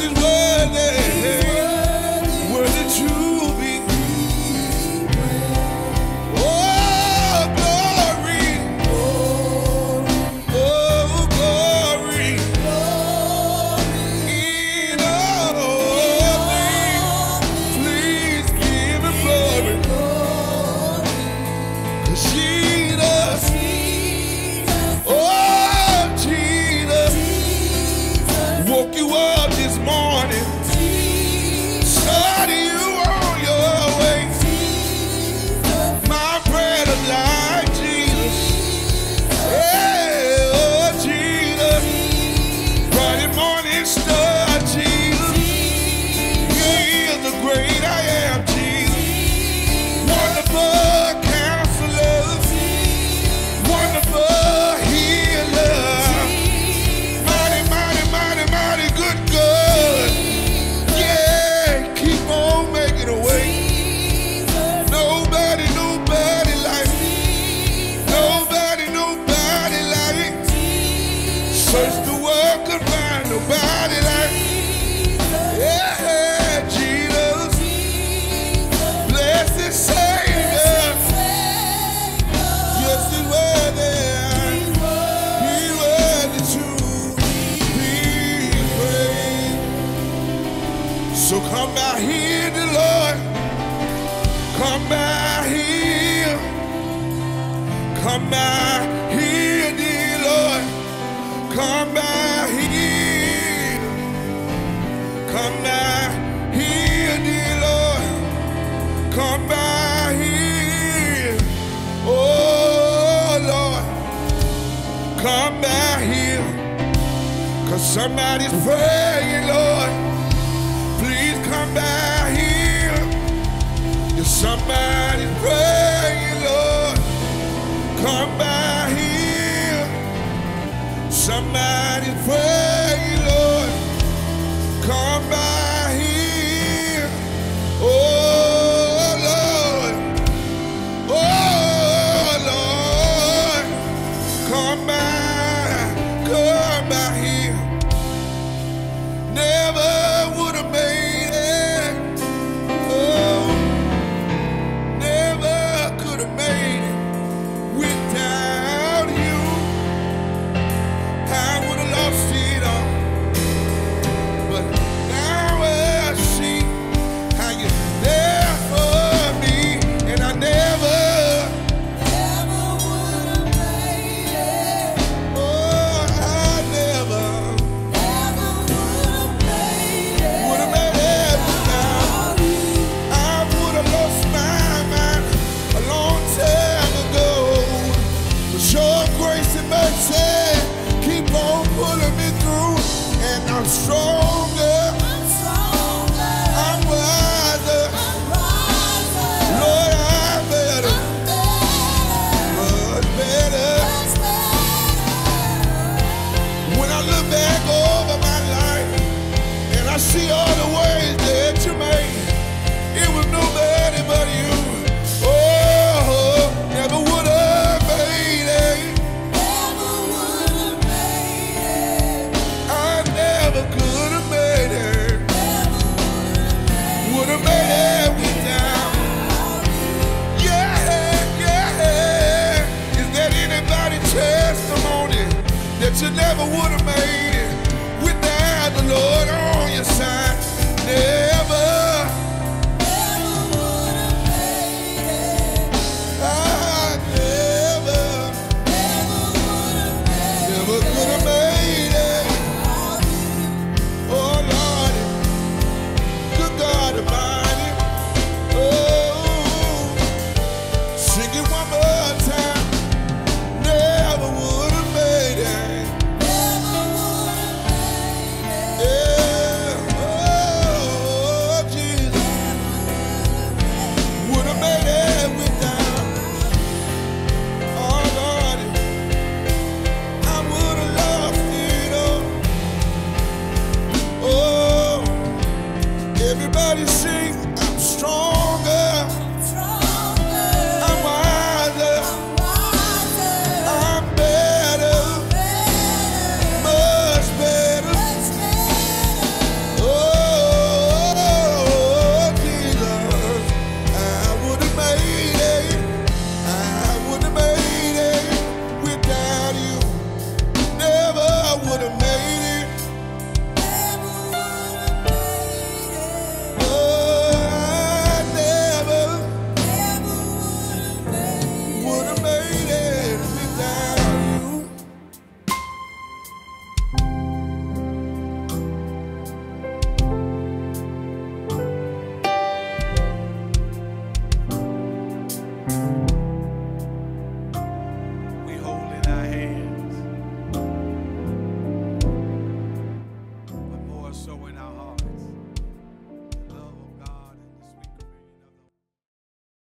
is worthy. by here, dear Lord. Come by here. Come by here, dear Lord. Come by here. Oh, Lord. Come by here. Somebody's praying, Lord. Please come by here. Somebody's praying more about never would have made it without the Lord on your side. Never. Never would've made it. I never, never would've made it. everybody sing.